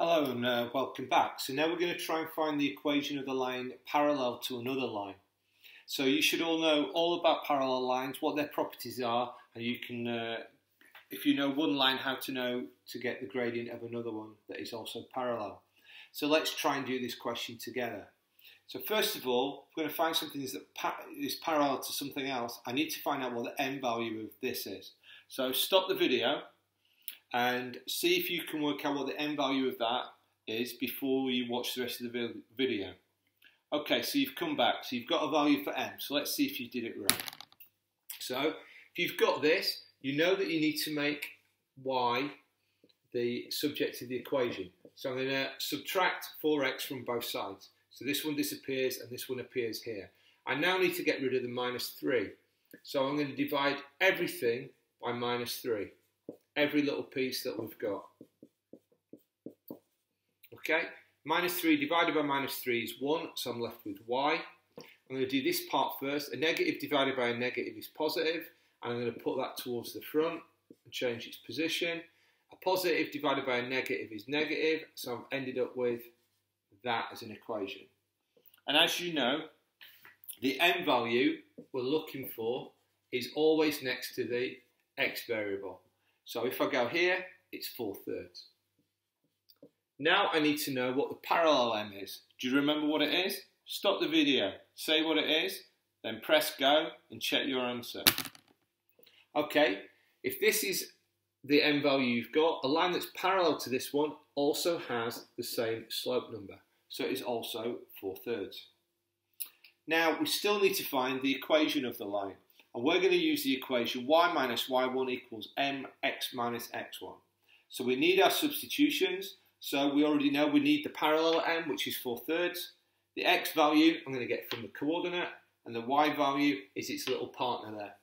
Hello and uh, welcome back. So now we're going to try and find the equation of the line parallel to another line. So you should all know all about parallel lines, what their properties are, and you can, uh, if you know one line, how to know to get the gradient of another one that is also parallel. So let's try and do this question together. So first of all, we're going to find something that is parallel to something else. I need to find out what the m value of this is. So stop the video and see if you can work out what the m value of that is before you watch the rest of the video. Okay, so you've come back, so you've got a value for m, so let's see if you did it right. So, if you've got this, you know that you need to make y the subject of the equation. So I'm going to subtract 4x from both sides. So this one disappears and this one appears here. I now need to get rid of the minus 3. So I'm going to divide everything by minus 3 every little piece that we've got. Okay, minus 3 divided by minus 3 is 1, so I'm left with y. I'm going to do this part first. A negative divided by a negative is positive, and I'm going to put that towards the front and change its position. A positive divided by a negative is negative, so I've ended up with that as an equation. And as you know, the m value we're looking for is always next to the x variable. So if I go here, it's 4 thirds. Now I need to know what the parallel m is. Do you remember what it is? Stop the video, say what it is, then press go and check your answer. Okay, if this is the m value you've got, a line that's parallel to this one also has the same slope number. So it is also 4 thirds. Now we still need to find the equation of the line. And we're going to use the equation y minus y1 equals mx minus x1. So we need our substitutions. So we already know we need the parallel m, which is 4 thirds. The x value I'm going to get from the coordinate, and the y value is its little partner there.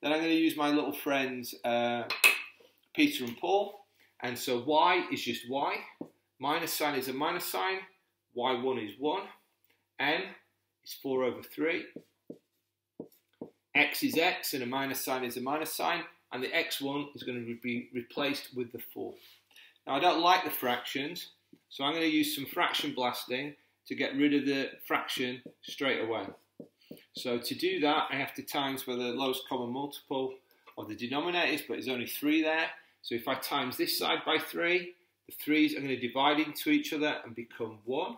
Then I'm going to use my little friends uh, Peter and Paul. And so y is just y, minus sign is a minus sign, y1 is 1, n is 4 over 3, x is x and a minus sign is a minus sign, and the x1 is going to be replaced with the 4. Now I don't like the fractions, so I'm going to use some fraction blasting to get rid of the fraction straight away. So to do that, I have to times by the lowest common multiple of the denominators, but there's only 3 there. So if I times this side by 3, the 3's are going to divide into each other and become 1.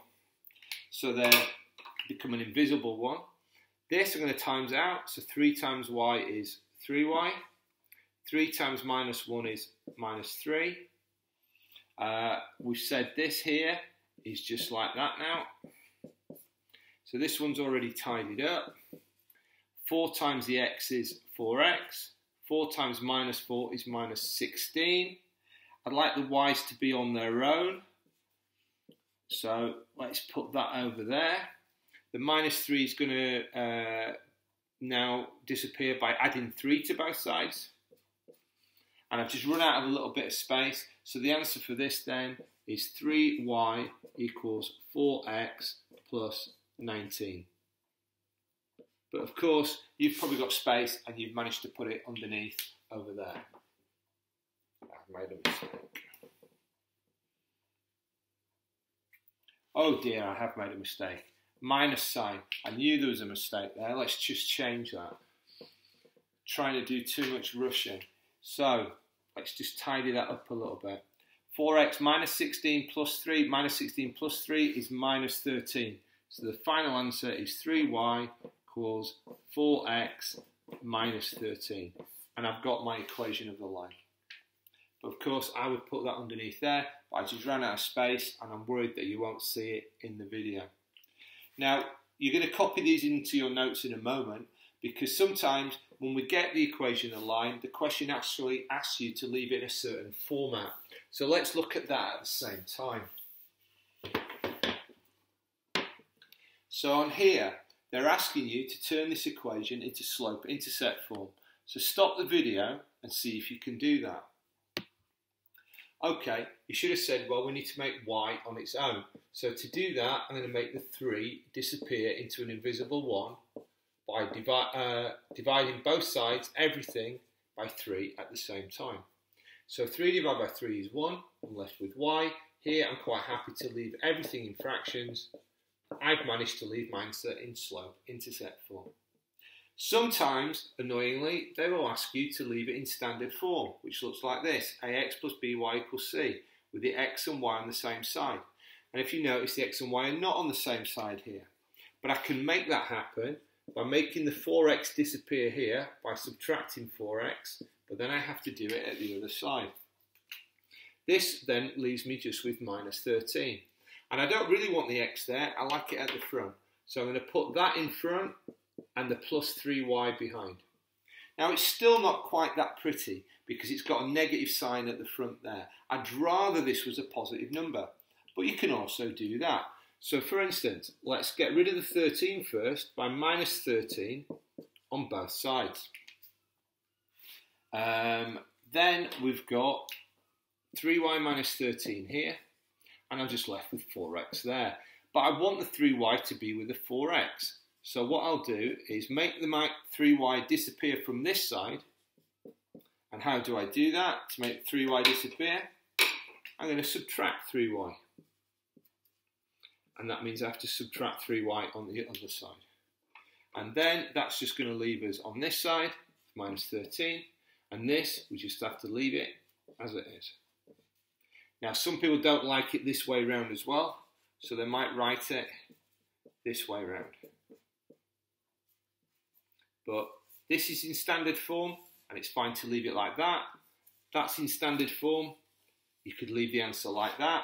So they become an invisible 1. This I'm going to times out, so 3 times y is 3y. 3 times minus 1 is minus 3. Uh, we've said this here is just like that now. So this one's already tidied up. 4 times the x is 4x. 4 times minus 4 is minus 16. I'd like the y's to be on their own. So let's put that over there. The minus 3 is going to uh, now disappear by adding 3 to both sides. And I've just run out of a little bit of space. So the answer for this then is 3y equals 4x plus 19. But of course, you've probably got space and you've managed to put it underneath over there. I've made a mistake. Oh dear, I have made a mistake minus sign. I knew there was a mistake there. Let's just change that. Trying to do too much rushing. So let's just tidy that up a little bit. 4x minus 16 plus 3 minus 16 plus 3 is minus 13. So the final answer is 3y equals 4x minus 13. And I've got my equation of the line. But of course, I would put that underneath there, but I just ran out of space and I'm worried that you won't see it in the video. Now, you're going to copy these into your notes in a moment because sometimes when we get the equation aligned, the question actually asks you to leave it in a certain format. So let's look at that at the same time. So on here, they're asking you to turn this equation into slope-intercept form. So stop the video and see if you can do that. Okay, you should have said, well, we need to make y on its own. So to do that, I'm going to make the 3 disappear into an invisible 1 by divi uh, dividing both sides, everything, by 3 at the same time. So 3 divided by 3 is 1. I'm left with y. Here I'm quite happy to leave everything in fractions. I've managed to leave mine in slope intercept form. Sometimes, annoyingly, they will ask you to leave it in standard form, which looks like this, ax plus by equals c, with the x and y on the same side. And if you notice, the x and y are not on the same side here. But I can make that happen by making the 4x disappear here by subtracting 4x, but then I have to do it at the other side. This then leaves me just with minus 13. And I don't really want the x there, I like it at the front. So I'm going to put that in front and the plus 3y behind. Now it's still not quite that pretty because it's got a negative sign at the front there. I'd rather this was a positive number, but you can also do that. So for instance, let's get rid of the 13 first by minus 13 on both sides. Um, then we've got 3y minus 13 here, and I'm just left with 4x there. But I want the 3y to be with the 4x. So what I'll do is make the mic 3y disappear from this side. And how do I do that? To make 3y disappear, I'm going to subtract 3y. And that means I have to subtract 3y on the other side. And then that's just going to leave us on this side, minus 13. And this, we just have to leave it as it is. Now, some people don't like it this way round as well, so they might write it this way round. But this is in standard form and it's fine to leave it like that. That's in standard form. You could leave the answer like that.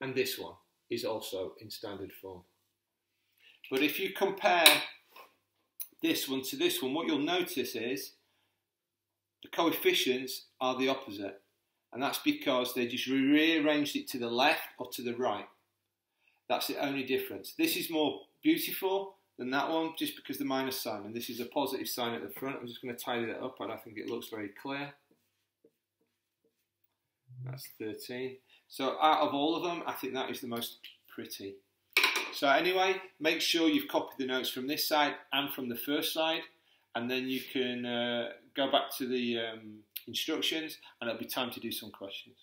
And this one is also in standard form. But if you compare this one to this one, what you'll notice is the coefficients are the opposite. And that's because they just rearranged it to the left or to the right. That's the only difference. This is more beautiful than that one just because the minus sign and this is a positive sign at the front. I'm just going to tidy that up and I think it looks very clear. That's 13. So out of all of them, I think that is the most pretty. So anyway, make sure you've copied the notes from this side and from the first side and then you can uh, go back to the um, instructions and it'll be time to do some questions.